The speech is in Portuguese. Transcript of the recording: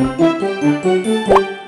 Música